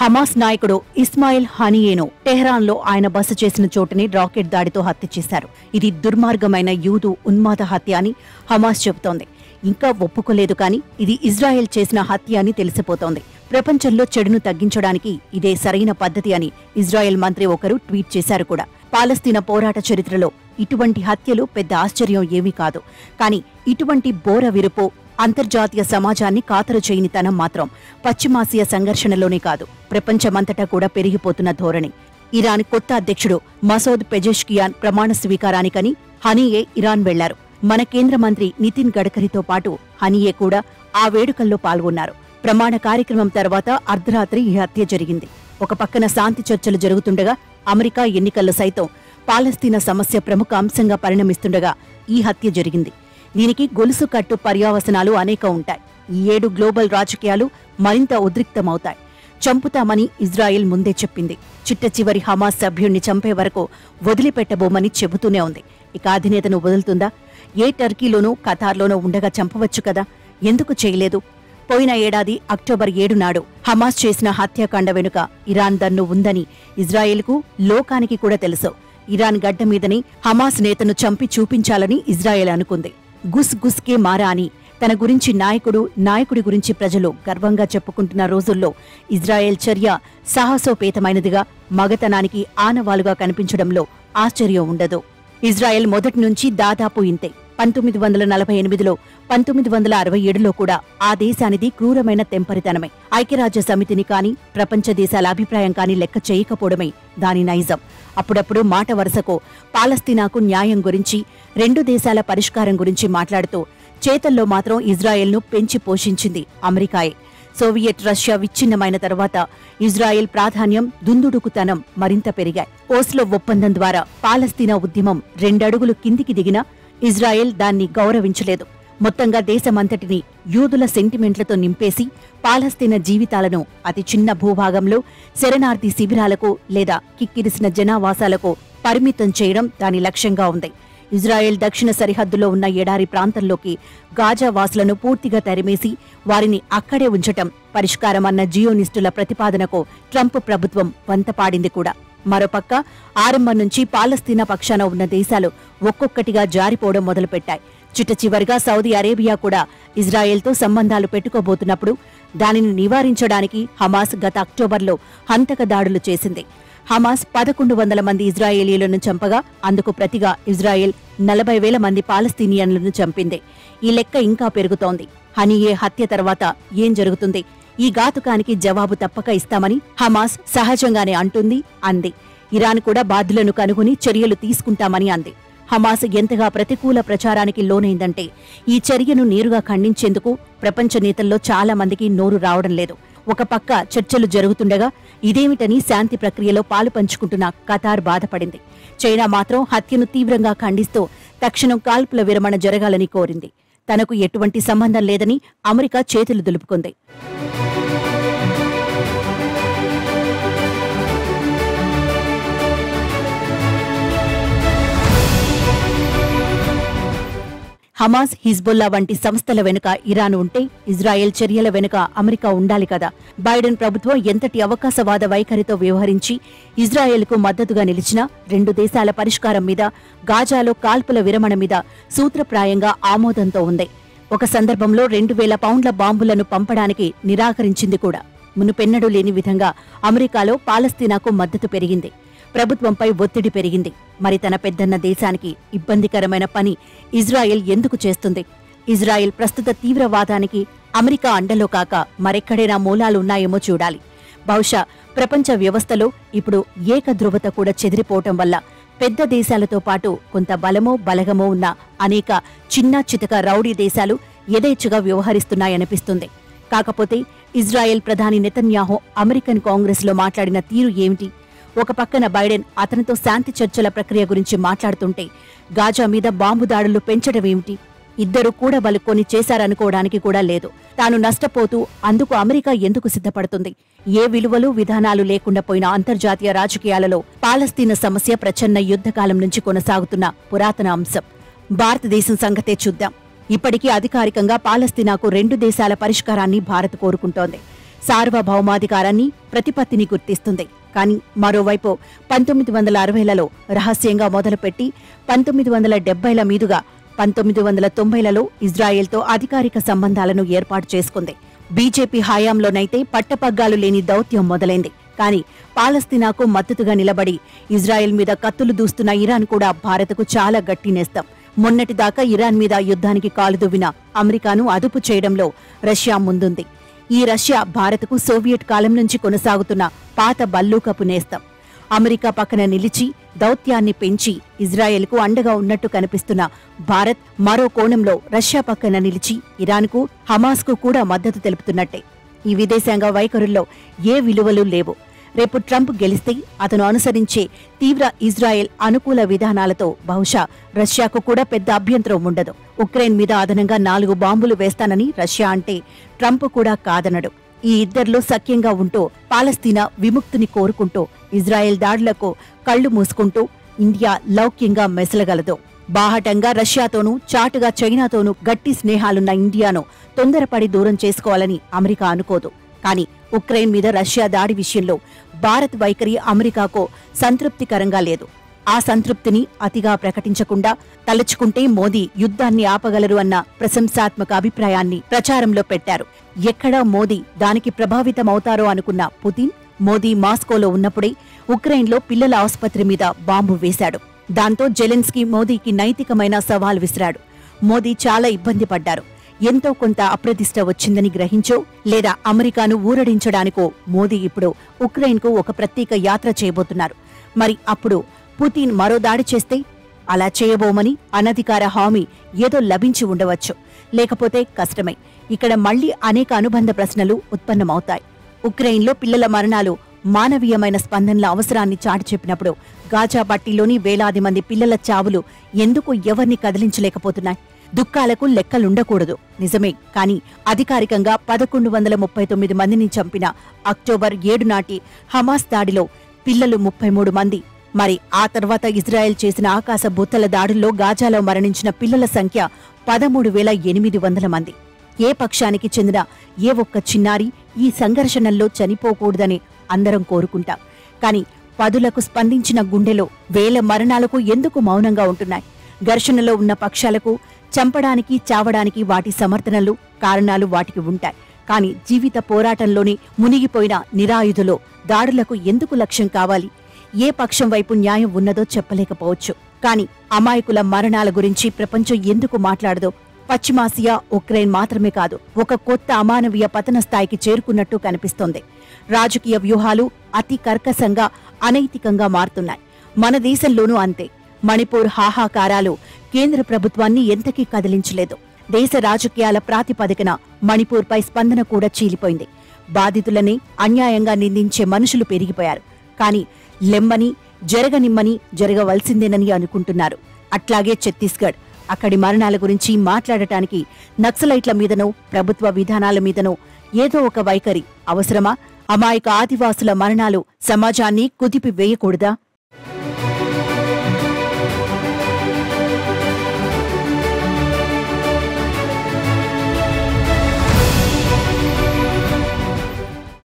Hamas నాయకుడు ఇస్మాయిల్ హనియేను టెహ్రాన్లో ఆయన బస చేసిన చోటుని రాకెట్ దాడితో హత్య చేశారు. ఇది దుర్మార్గమైన యూదు ఉన్మాద హత్య అని హమాస్ చెబుతోంది. ఇంకా ఒప్పుకోలేదు కానీ ఇది ఇజ్రాయెల్ చేసిన హత్య అని తెలిసిపోతోంది. ప్రపంచంలో చెడును తగ్గించడానికి ఇదే సరైన పద్ధతి అని ఇజ్రాయెల్ మంత్రి ఒకరు ట్వీట్ చేశారు కూడా. పాలస్తీనా పోరాట చరిత్రలో ఇటువంటి హత్యలు పెద్ద ఆశ్చర్యం ఏమీ కాదు. కానీ ఇటువంటి బోర విరుపు అంతర్జాతీయ సమాజాన్ని కాతరు చేయనితనం మాత్రం పశ్చిమాసియా సంఘర్షణలోనే కాదు. ప్రపంచమంతటా కూడా పెరిగిపోతున్న ధోరణి. ఇరాన్ కొత్త అధ్యక్షుడు మసూద్ పెజెష్కియాన్ ప్రమాణ స్వీకారానికని హనీయే ఇరాన్ వెళ్ళారు. మన కేంద్ర మంత్రి నితిన్ గడ్కరీతో పాటు హనీయే కూడా ఆ వేడుకల్లో పాల్గొన్నారు. ప్రమాణ కార్యక్రమం తర్వాత అర్ధరాత్రి ఈ హత్య జరిగింది. ఒక పక్కన శాంతి చర్చలు జరుగుతుండగా అమెరికా ఎన్నికల్లో సైతం పాలస్తీనా సమస్య ప్రముఖ అంశంగా పరిణమిస్తుండగా ఈ హత్య జరిగింది. దీనికి గొలుసు కట్టు పర్యావసనాలు అనేక ఉంటాయి. ఈ ఏడు గ్లోబల్ రాజకీయాలు మరింత ఉద్రిక్తమవుతాయి. చంపుతామని ఇజ్రాయెల్ ముందే చెప్పింది. చిట్ట చివరి హమాస్ సభ్యుణ్ణి చంపే వరకు వదిలిపెట్టబోమని చెబుతూనే ఉంది. ఇక అధినేతను వదులుతుందా? ఏ టర్కీలోనూ ఖతార్లోనూ ఉండగా చంపవచ్చు కదా? ఎందుకు చేయలేదు? పోయిన ఏడాది అక్టోబర్ ఏడు నాడు హమాస్ చేసిన హత్యాకాండ వెనుక ఇరాన్ దన్ను ఉందని ఇజ్రాయెల్కు లోకానికి కూడా తెలుసు. ఇరాన్ గడ్డ మీదని హమాస్ నేతను చంపి చూపించాలని ఇజ్రాయెల్ అనుకుంది. గుస్ గుస్కే మారా అని తన గురించి నాయకుడు నాయకుడి గురించి ప్రజలు గర్వంగా చెప్పుకుంటున్న రోజుల్లో ఇజ్రాయెల్ చర్య సాహసోపేతమైనదిగా మగతనానికి ఆనవాలుగా కనిపించడంలో ఆశ్చర్యం ఉండదు. ఇజ్రాయెల్ మొదటి నుంచి దాదాపు ఇంతే. పంతొమ్మిది వందల నలభై ఎనిమిదిలో పంతొమ్మిది వందల అరవై ఏడులో కూడా ఆ దేశానిది క్రూరమైన తెంపరితనమే. ఐక్యరాజ్య సమితిని కాని ప్రపంచ దేశాల అభిప్రాయం కాని లెక్క చేయకపోవడమే దాని నైజం. అప్పుడప్పుడు మాట వరుసకు పాలస్తీనాకు న్యాయం గురించి రెండు దేశాల పరిష్కారం గురించి మాట్లాడుతూ చేతల్లో మాత్రం ఇజ్రాయెల్ను పెంచి పోషించింది అమెరికాయే. సోవియట్ రష్యా విచ్ఛిన్నమైన తర్వాత ఇజ్రాయెల్ ప్రాధాన్యం దుందుడుకుతనం మరింత పెరిగాయి. ఓస్లో ఒప్పందం ద్వారా పాలస్తీనా ఉద్యమం రెండడుగులు కిందికి దిగినా ఇజ్రాయెల్ దాన్ని గౌరవించలేదు. మొత్తంగా దేశమంతటిని యూదుల సెంటిమెంట్లతో నింపేసి పాలస్తీన జీవితాలను అతి చిన్న భూభాగంలో శరణార్థి శిబిరాలకు లేదా కిక్కిరిసిన జనావాసాలకు పరిమితం చేయడం దాని లక్ష్యంగా ఉంది. ఇజ్రాయెల్ దక్షిణ సరిహద్దులో ఉన్న ఎడారి ప్రాంతంలోకి గాజా వాసులను పూర్తిగా తరిమేసి వారిని అక్కడే ఉంచటం పరిష్కారమన్న జియోనిస్టుల ప్రతిపాదనకు ట్రంప్ ప్రభుత్వం వంతపాడింది కూడా. మరోపక్క ఆరంభం నుంచి పాలస్తీనా పక్షాన ఉన్న దేశాలు ఒక్కొక్కటిగా జారిపోవడం మొదలుపెట్టాయి. చిట్ట చివరిగా సౌదీ అరేబియా కూడా ఇజ్రాయెల్తో సంబంధాలు పెట్టుకోబోతున్నప్పుడు దానిని నివారించడానికి హమాస్ గత అక్టోబర్లో హంతక దాడులు చేసింది. హమాస్ పదకొండు వందల మంది ఇజ్రాయేలీలను చంపగా అందుకు ప్రతిగా ఇజ్రాయెల్ నలభై వేల మంది పాలస్తీనియన్లను చంపింది. ఈ లెక్క ఇంకా పెరుగుతోంది. హనీయే హత్య తర్వాత ఏం జరుగుతుంది? ఈ ఘాతుకానికి జవాబు తప్పక ఇస్తామని హమాస్ సహజంగానే అంటుంది అంది. ఇరాన్ కూడా బాధ్యులను కనుగొని చర్యలు తీసుకుంటామని అంది. హమాస్ ఎంతగా ప్రతికూల ప్రచారానికి లోనైందంటే ఈ చర్యను నేరుగా ఖండించేందుకు ప్రపంచ నేతల్లో చాలా మందికి నోరు రావడం లేదు. ఒక పక్క చర్చలు జరుగుతుండగా ఇదేమిటని శాంతి ప్రక్రియలో పాలు పంచుకుంటున్న ఖతార్ బాధపడింది. చైనా మాత్రం హత్యను తీవ్రంగా ఖండిస్తూ తక్షణం కాల్పుల విరమణ జరగాలని కోరింది. తనకు ఎటువంటి సంబంధం లేదని అమెరికా చేతులు దులుపుకుంది. హమాస్ హిజ్బుల్లా వంటి సంస్థల వెనుక ఇరాన్ ఉంటే ఇజ్రాయెల్ చర్యల వెనుక అమెరికా ఉండాలి కదా. బైడెన్ ప్రభుత్వం ఎంతటి అవకాశవాద వైఖరితో వ్యవహరించి ఇజ్రాయెల్కు మద్దతుగా నిలిచినా రెండు దేశాల పరిష్కారం మీద గాజాలో కాల్పుల విరమణ మీద సూత్రప్రాయంగా ఆమోదంతో ఉంది. ఒక సందర్భంలో రెండు వేల పౌండ్ల బాంబులను పంపడానికి నిరాకరించింది కూడా. మునుపెన్నడూ లేని విధంగా అమెరికాలో పాలస్తీనాకు మద్దతు పెరిగింది. ప్రభుత్వంపై ఒత్తిడి పెరిగింది. మరి తన పెద్దన్న దేశానికి ఇబ్బందికరమైన పని ఇజ్రాయెల్ ఎందుకు చేస్తుంది? ఇజ్రాయెల్ ప్రస్తుత తీవ్రవాదానికి అమెరికా అండలో కాక మరెక్కడైనా మూలాలున్నాయేమో చూడాలి. బహుశా ప్రపంచ వ్యవస్థలో ఇప్పుడు ఏకధ్రువత కూడా చెదిరిపోవటం వల్ల పెద్ద దేశాలతో పాటు కొంత బలమో బలగమో ఉన్న అనేక చిన్న చితక రౌడీ దేశాలు యథేచ్ఛగా వ్యవహరిస్తున్నాయనిపిస్తుంది. కాకపోతే ఇజ్రాయెల్ ప్రధాని నెతన్యాహో అమెరికన్ కాంగ్రెస్లో మాట్లాడిన తీరు ఏమిటి? ఒక పక్కన బైడెన్ అతనితో శాంతి చర్చల ప్రక్రియ గురించి మాట్లాడుతుంటే గాజా మీద బాంబు దాడులు పెంచడమేమిటి ఇద్దరు కూడా బలుకొని చేశారనుకోవడానికి కూడా లేదు. తాను నష్టపోతూ అందుకు అమెరికా ఎందుకు సిద్ధపడుతుంది? ఏ విలువలు విధానాలు లేకుండా పోయిన అంతర్జాతీయ రాజకీయాలలో పాలస్తీన సమస్య ప్రచన్న యుద్ధకాలం నుంచి కొనసాగుతున్న పురాతన అంశం. భారతదేశం సంగతే చూద్దాం. ఇప్పటికీ అధికారికంగా పాలస్తీనాకు రెండు దేశాల పరిష్కారాన్ని భారత్ కోరుకుంటోంది. సార్వభౌమాధికారాన్ని ప్రతిపత్తిని గుర్తిస్తుంది. కానీ మరోవైపు పంతొమ్మిది వందల అరవైలలో రహస్యంగా మొదలుపెట్టి పంతొమ్మిది వందల డెబ్బైల మీదుగా పంతొమ్మిది వందల తొంభైలలో ఇజ్రాయెల్తో అధికారిక సంబంధాలను ఏర్పాటు చేసుకుంది. బీజేపీ హయాంలోనైతే పట్టపగ్గాలు లేని దౌత్యం మొదలైంది. కానీ పాలస్తీనాకు మద్దతుగా నిలబడి ఇజ్రాయెల్ మీద కత్తులు దూస్తున్న ఇరాన్ కూడా భారత్కు చాలా గట్టి నేస్తం. మొన్నటిదాకా ఇరాన్ మీద యుద్ధానికి కాలుదువ్విన అమెరికాను అదుపు చేయడంలో రష్యా ముందుంది. ఈ రష్యా భారత్కు సోవియట్ కాలం నుంచి కొనసాగుతున్న పాత బల్లూకపు నేస్తం. అమెరికా పక్కన నిలిచి దౌత్యాన్ని పెంచి ఇజ్రాయెల్కు అండగా ఉన్నట్టు కనిపిస్తున్న భారత్ మరో కోణంలో రష్యా పక్కన నిలిచి ఇరాన్కు హమాస్కు కూడా మద్దతు తెలుపుతున్నట్టే. ఈ విదేశాంగ వైఖరుల్లో ఏ విలువలు లేవు. రేపు ట్రంప్ గెలిస్తే అతను అనుసరించే తీవ్ర ఇజ్రాయెల్ అనుకూల విధానాలతో బహుశా రష్యాకు కూడా పెద్ద అభ్యంతరం ఉండదు. ఉక్రెయిన్ మీద అదనంగా నాలుగు బాంబులు వేస్తానని రష్యా అంటే ట్రంప్ కూడా కాదనడు. ఈ ఇద్దరిలో సఖ్యంగా ఉంటూ పాలస్తీనా విముక్తిని కోరుకుంటూ ఇజ్రాయెల్ దాడులకు కళ్ళు మూసుకుంటూ ఇండియా లౌక్యంగా మెసలగలదు. బాహటంగా రష్యాతోనూ చాటుగా చైనాతోనూ గట్టి స్నేహాలున్న ఇండియాను తొందరపడి దూరం చేసుకోవాలని అమెరికా అనుకోదు. కానీ ఉక్రెయిన్ మీద రష్యా దాడి విషయంలో భారత్ వైఖరి అమెరికాకు సంతృప్తికరంగా లేదు. ఆ సంతృప్తిని అతిగా ప్రకటించకుండా తలుచుకుంటే మోదీ యుద్ధాన్ని ఆపగలరు అన్న ప్రశంసాత్మక అభిప్రాయాన్ని ప్రచారంలో పెట్టారు. ఎక్కడా మోదీ దానికి ప్రభావితమవుతారో అనుకున్న పుతిన్ మోదీ మాస్కోలో ఉన్నప్పుడే ఉక్రెయిన్లో పిల్లల ఆసుపత్రి మీద బాంబు వేశాడు. దాంతో జెలెన్స్కీ మోదీకి నైతికమైన సవాల్ విసిరాడు. మోదీ చాలా ఇబ్బంది పడ్డారు. ఎంతో కొంత అప్రతిష్ట వచ్చిందని గ్రహించో లేదా అమెరికాను ఊరడించడానికో మోదీ ఇప్పుడు ఉక్రెయిన్కు ఒక ప్రత్యేక యాత్ర చేయబోతున్నారు. మరి అప్పుడు పుతిన్ మరో దాడి చేస్తే అలా చేయబోమని అనధికార హామీ ఏదో లభించి ఉండవచ్చు. లేకపోతే కష్టమే. ఇక్కడ మళ్ళీ అనేక అనుబంధ ప్రశ్నలు ఉత్పన్నమవుతాయి. ఉక్రెయిన్లో పిల్లల మరణాలు మానవీయమైన స్పందనల అవసరాన్ని చాటి చెప్పినప్పుడు గాజా పట్టీలోని వేలాది మంది పిల్లల చావులు ఎందుకు ఎవరిని కదిలించలేకపోతున్నాయి? దుఃఖాలకు లెక్కలుండకూడదు. నిజమే కాని అధికారికంగా పదకొండు వందల ముప్పై తొమ్మిది మందిని చంపిన అక్టోబర్ ఏడు నాటి హమాస్ దాడిలో పిల్లలు ముప్పై మూడు మంది. మరి ఆ తర్వాత ఇజ్రాయెల్ చేసిన ఆకాశ బుత్తల దాడుల్లో గాజాలో మరణించిన పిల్లల సంఖ్య పదమూడు వేల ఎనిమిది వందల మంది. ఏ పక్షానికి చెందిన ఏ ఒక్క చిన్నారి ఈ సంఘర్షణల్లో చనిపోకూడదని అందరం కోరుకుంటాం. కాని పదులకు స్పందించిన గుండెలో వేల మరణాలకు ఎందుకు మౌనంగా ఉంటున్నాయి? ఘర్షణలో ఉన్న పక్షాలకు చంపడానికి చావడానికి వాటి సమర్థనలు కారణాలు వాటికి ఉంటాయి. కాని జీవిత పోరాటంలోని మునిగిపోయిన నిరాయుధులో దాడులకు ఎందుకు లక్ష్యం కావాలి? ఏ పక్షం వైపు న్యాయం ఉన్నదో చెప్పలేకపోవచ్చు. కాని అమాయకుల మరణాల గురించి ప్రపంచం ఎందుకు మాట్లాడదో పశ్చిమాసియా ఉక్రెయిన్ మాత్రమే కాదు ఒక కొత్త అమానవీయ పతన స్థాయికి చేరుకున్నట్టు కనిపిస్తోంది. రాజకీయ వ్యూహాలు అతి కర్కశంగా అనైతికంగా మారుతున్నాయి. మన దేశంలోనూ అంతే. మణిపూర్ హాహాకారాలు కేంద్ర ప్రభుత్వాన్ని ఎంతకీ కదిలించలేదు. దేశ రాజకీయాల ప్రాతిపదికన మణిపూర్పై స్పందన కూడా చీలిపోయింది. బాధితులని అన్యాయంగా నిందించే మనుషులు పెరిగిపోయారు. కానీ లెమ్మని జరగనిమ్మని జరగవలసిందేనని అనుకుంటున్నారు. అట్లాగే ఛత్తీస్గఢ్ అక్కడి మరణాల గురించి మాట్లాడటానికి నక్సలైట్ల మీదనో ప్రభుత్వ విధానాల మీదనో ఏదో ఒక వైఖరి అవసరమా? అమాయక ఆదివాసుల మరణాలు సమాజాన్ని కుదిపి వేయకూడదా